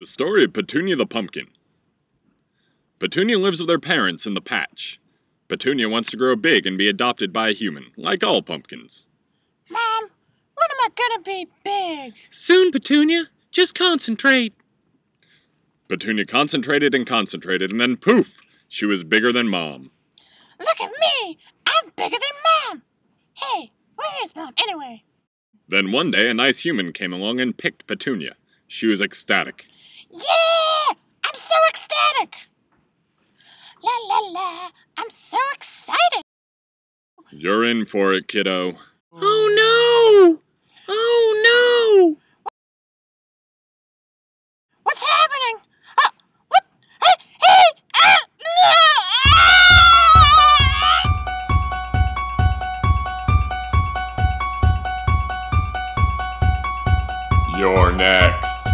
The story of Petunia the Pumpkin. Petunia lives with her parents in the patch. Petunia wants to grow big and be adopted by a human, like all pumpkins. Mom, when am I gonna be big? Soon, Petunia. Just concentrate. Petunia concentrated and concentrated, and then poof! She was bigger than Mom. Look at me! I'm bigger than Mom! Hey, where is Mom anyway? Then one day a nice human came along and picked Petunia. She was ecstatic. Yeah! I'm so ecstatic! La la la, I'm so excited! You're in for it, kiddo. Oh no! Oh no! What's happening? Uh, what? Hey, hey, ah, no, ah! You're next.